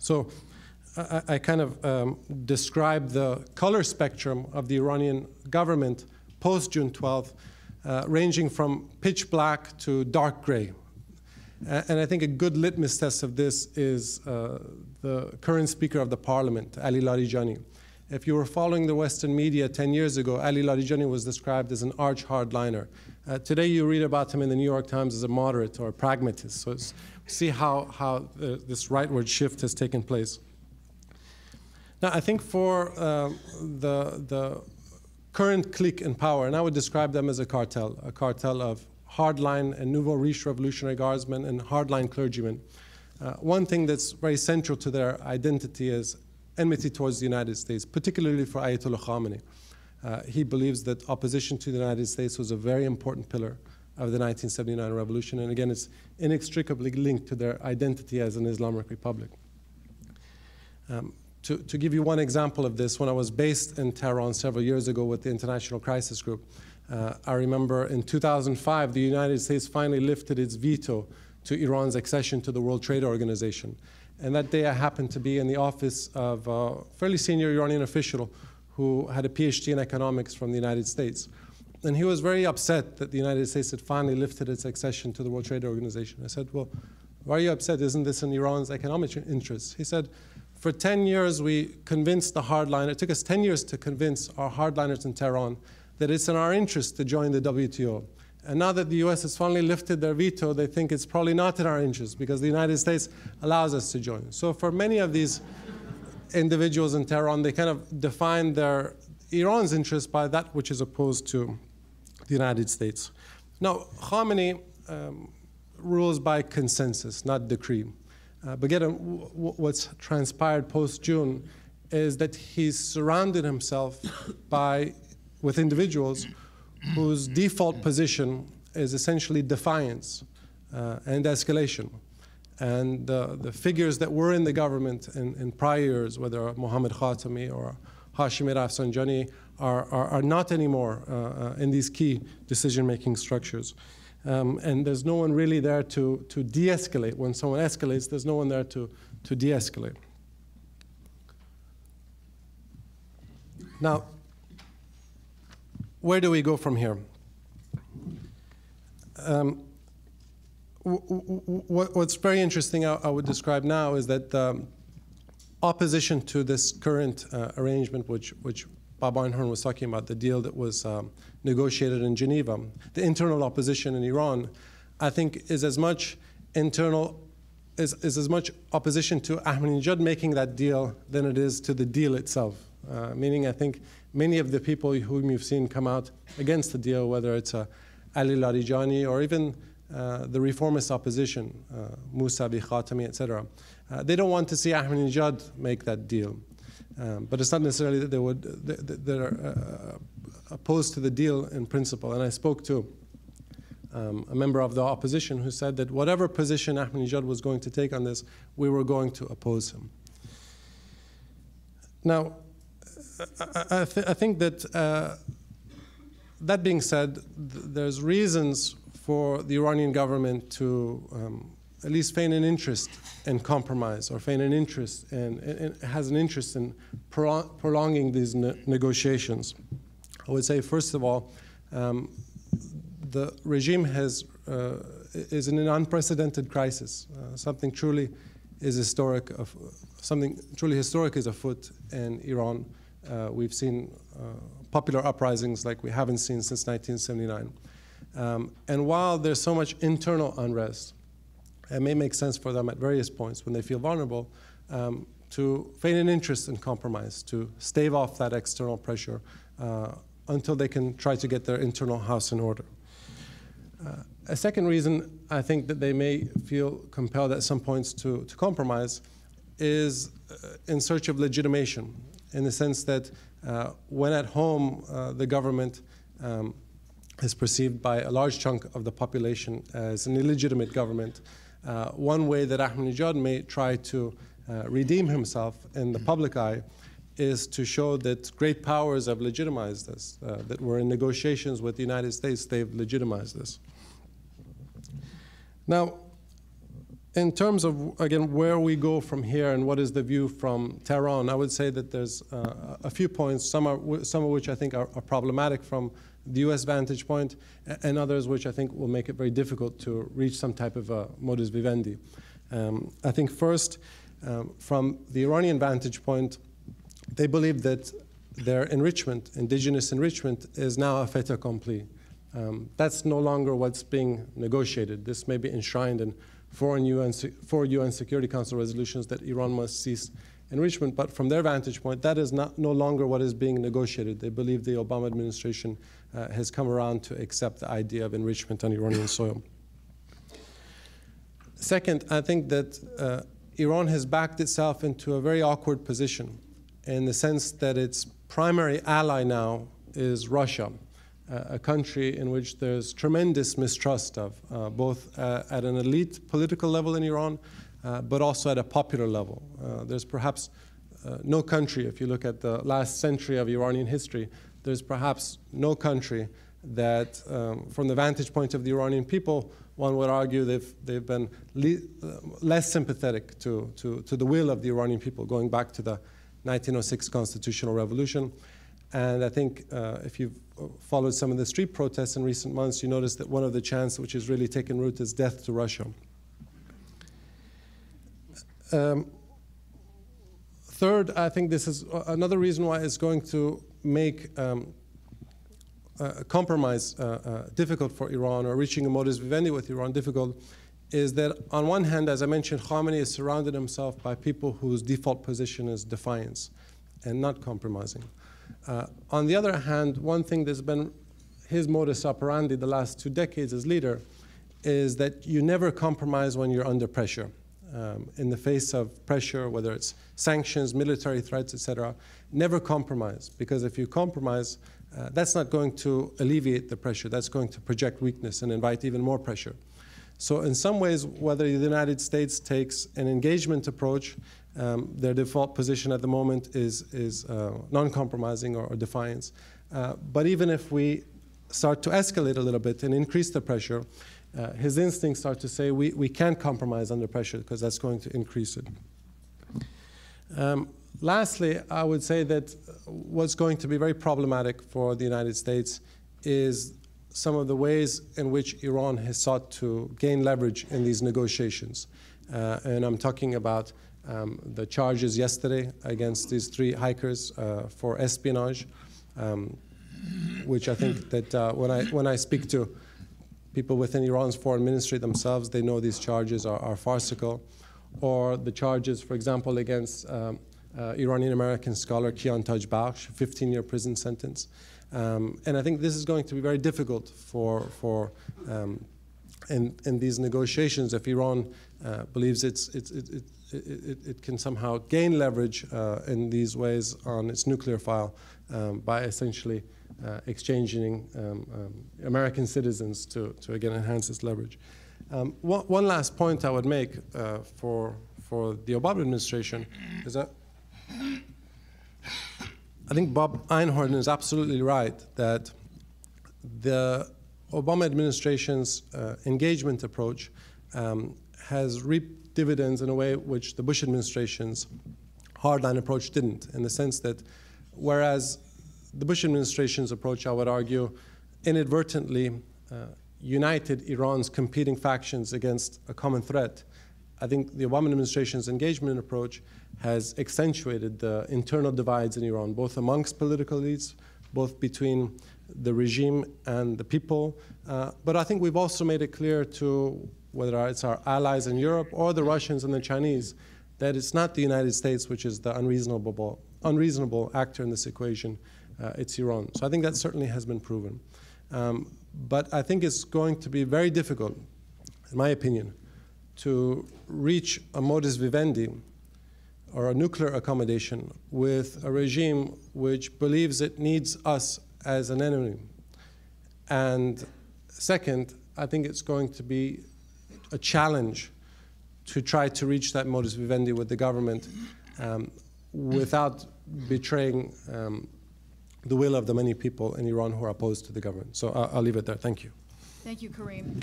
So I, I kind of um, describe the color spectrum of the Iranian government post June 12th, uh, ranging from pitch black to dark gray. And I think a good litmus test of this is uh, the current Speaker of the Parliament, Ali Larijani. If you were following the Western media 10 years ago, Ali Larijani was described as an arch hardliner. Uh, today you read about him in the New York Times as a moderate or a pragmatist. So see how, how uh, this rightward shift has taken place. Now, I think for uh, the, the current clique in power, and I would describe them as a cartel, a cartel of hardline and nouveau riche revolutionary guardsmen and hardline clergymen. Uh, one thing that's very central to their identity is enmity towards the United States, particularly for Ayatollah Khamenei. Uh, he believes that opposition to the United States was a very important pillar of the 1979 revolution, and again, it's inextricably linked to their identity as an Islamic republic. Um, to, to, give you one example of this, when I was based in Tehran several years ago with the International Crisis Group, uh, I remember in 2005, the United States finally lifted its veto to Iran's accession to the World Trade Organization. And that day I happened to be in the office of a fairly senior Iranian official who had a PhD in economics from the United States. And he was very upset that the United States had finally lifted its accession to the World Trade Organization. I said, Well, why are you upset? Isn't this in Iran's economic interests? He said, for 10 years, we convinced the hardliner, it took us 10 years to convince our hardliners in Tehran that it's in our interest to join the WTO. And now that the US has finally lifted their veto, they think it's probably not in our interest because the United States allows us to join. So for many of these individuals in Tehran, they kind of define their Iran's interest by that which is opposed to the United States. Now, Khamenei um, rules by consensus, not decree. Uh, but again, what's transpired post June is that he's surrounded himself by with individuals whose default position is essentially defiance uh, and escalation. And uh, the figures that were in the government in, in prior years, whether Mohammad Khatami or Hashemi Rafsanjani, are, are, are, not anymore uh, uh, in these key decision making structures. Um, and there's no one really there to, to de escalate. When someone escalates, there's no one there to, to de escalate. Now, where do we go from here? Um, what's very interesting, I, I, would describe now, is that um, opposition to this current uh, arrangement, which, which Bob Einhorn was talking about, the deal that was um, negotiated in Geneva. The internal opposition in Iran, I think, is as much internal is, is as much opposition to Ahmadinejad making that deal than it is to the deal itself. Uh, meaning, I think many of the people whom you've seen come out against the deal, whether it's uh, Ali Larijani or even uh, the reformist opposition, uh, Mousavi Khatami, etc., uh, they don't want to see Ahmadinejad make that deal. Um, but it's not necessarily that they would that, are uh, opposed to the deal in principle. And I spoke to um, a member of the opposition who said that whatever position Ahmadinejad was going to take on this, we were going to oppose him. Now, I, I, th I think that uh, that being said, th there's reasons for the Iranian government to um, at least feign an interest in compromise or feign an interest and has an interest in pro prolonging these ne negotiations. I would say, first of all, um, the regime has, uh, is in an unprecedented crisis. Uh, something truly is historic, of, something truly historic is afoot in Iran. Uh, we've seen uh, popular uprisings like we haven't seen since 1979. Um, and while there's so much internal unrest, it may make sense for them at various points when they feel vulnerable um, to feign an interest in compromise, to stave off that external pressure uh, until they can try to get their internal house in order. Uh, a second reason I think that they may feel compelled at some points to, to compromise is uh, in search of legitimation, in the sense that uh, when at home uh, the government um, is perceived by a large chunk of the population as an illegitimate government, uh, one way that Ahmadinejad may try to uh, redeem himself in the public eye is to show that great powers have legitimized this, uh, that we're in negotiations with the United States, they've legitimized this. Now, in terms of, again, where we go from here and what is the view from Tehran, I would say that there's uh, a few points, some, are, some of which I think are, are, problematic from the US vantage point, and others which I think will make it very difficult to reach some type of a modus vivendi. Um, I think first, um, from the Iranian vantage point, they believe that their enrichment, indigenous enrichment, is now a fait accompli. Um, that's no longer what's being negotiated. This may be enshrined in foreign UN, four UN Security Council resolutions that Iran must cease enrichment, but from their vantage point, that is not, no longer what is being negotiated. They believe the Obama administration uh, has come around to accept the idea of enrichment on Iranian soil. Second, I think that uh, Iran has backed itself into a very awkward position in the sense that its primary ally now is Russia a country in which there's tremendous mistrust of, uh, both uh, at an elite political level in Iran, uh, but also at a popular level. Uh, there's perhaps uh, no country, if you look at the last century of Iranian history, there's perhaps no country that, um, from the vantage point of the Iranian people, one would argue they've, they've been uh, less sympathetic to, to, to the will of the Iranian people, going back to the 1906 constitutional revolution. And I think uh, if you've followed some of the street protests in recent months, you notice that one of the chants which has really taken root is death to Russia. Um, third, I think this is another reason why it's going to make um, a compromise uh, uh, difficult for Iran or reaching a modus vivendi with Iran difficult is that on one hand, as I mentioned, Khamenei has surrounded himself by people whose default position is defiance and not compromising. Uh, on the other hand, one thing that's been his modus operandi the last two decades as leader is that you never compromise when you're under pressure. Um, in the face of pressure, whether it's sanctions, military threats, etc., never compromise. Because if you compromise, uh, that's not going to alleviate the pressure. That's going to project weakness and invite even more pressure. So, in some ways, whether the United States takes an engagement approach um, their default position at the moment is, is uh, non-compromising or, or, defiance. Uh, but even if we start to escalate a little bit and increase the pressure, uh, his instincts start to say we, we can't compromise under pressure because that's going to increase it. Um, lastly, I would say that what's going to be very problematic for the United States is some of the ways in which Iran has sought to gain leverage in these negotiations. Uh, and I'm talking about um, the charges yesterday against these three hikers uh, for espionage, um, which I think that uh, when, I, when I speak to people within Iran's foreign ministry themselves, they know these charges are, are farcical. Or the charges, for example, against um, uh, Iranian American scholar Kian Tajbakhsh, 15 year prison sentence. Um, and I think this is going to be very difficult for, for um, in, in these negotiations if Iran uh, believes it's, it's, it, it, it, it, can somehow gain leverage uh, in these ways on its nuclear file um, by essentially uh, exchanging um, um, American citizens to, to again enhance its leverage. Um, one, one, last point I would make uh, for, for the Obama administration is that I think Bob Einhorn is absolutely right that the Obama administration's uh, engagement approach um, has reaped dividends in a way which the Bush administration's hardline approach didn't, in the sense that whereas the Bush administration's approach, I would argue, inadvertently uh, united Iran's competing factions against a common threat, I think the Obama administration's engagement approach has accentuated the internal divides in Iran, both amongst political elites, both between the regime and the people. Uh, but I think we've also made it clear to whether it's our allies in Europe or the Russians and the Chinese that it's not the United States which is the unreasonable, unreasonable actor in this equation. Uh, it's Iran. So I think that certainly has been proven. Um, but I think it's going to be very difficult, in my opinion, to reach a modus vivendi or a nuclear accommodation with a regime which believes it needs us as an enemy. And second, I think it's going to be a challenge to try to reach that modus vivendi with the government um, without betraying um, the will of the many people in Iran who are opposed to the government. So I'll, I'll leave it there. Thank you. Thank you, Karim.